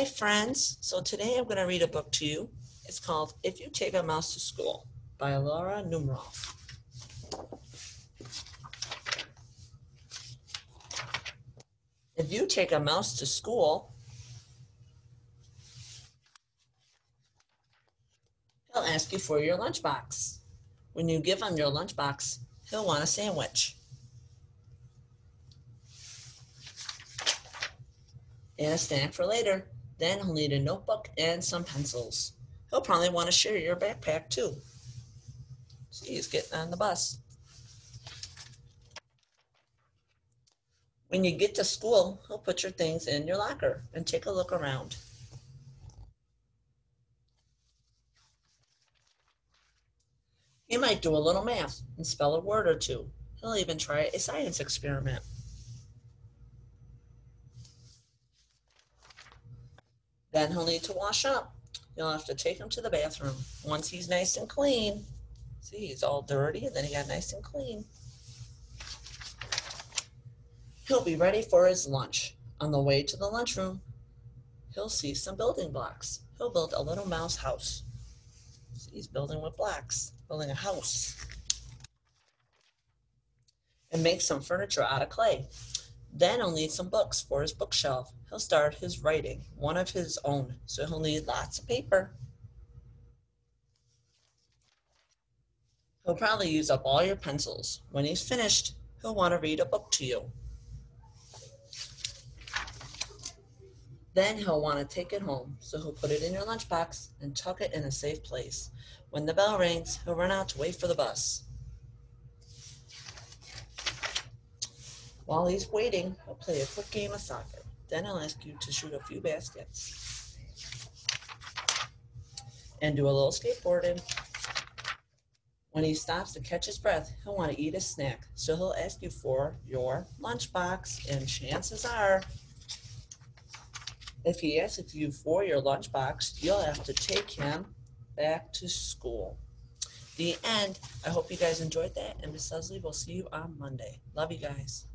Hi, friends. So today I'm going to read a book to you. It's called If You Take a Mouse to School by Laura Numeroff. If you take a mouse to school, he'll ask you for your lunchbox. When you give him your lunchbox, he'll want a sandwich. And a snack for later. Then he'll need a notebook and some pencils. He'll probably want to share your backpack too. See, he's getting on the bus. When you get to school, he'll put your things in your locker and take a look around. He might do a little math and spell a word or two. He'll even try a science experiment. Then he'll need to wash up. You'll have to take him to the bathroom. Once he's nice and clean, see, he's all dirty, and then he got nice and clean. He'll be ready for his lunch. On the way to the lunchroom, he'll see some building blocks. He'll build a little mouse house. See, he's building with blocks, building a house. And make some furniture out of clay. Then he'll need some books for his bookshelf. He'll start his writing, one of his own, so he'll need lots of paper. He'll probably use up all your pencils. When he's finished, he'll want to read a book to you. Then he'll want to take it home, so he'll put it in your lunchbox and tuck it in a safe place. When the bell rings, he'll run out to wait for the bus. While he's waiting, he'll play a quick game of soccer. Then he'll ask you to shoot a few baskets and do a little skateboarding. When he stops to catch his breath, he'll want to eat a snack. So he'll ask you for your lunchbox, and chances are, if he asks you for your lunchbox, you'll have to take him back to school. The end. I hope you guys enjoyed that, and Miss Leslie will see you on Monday. Love you guys.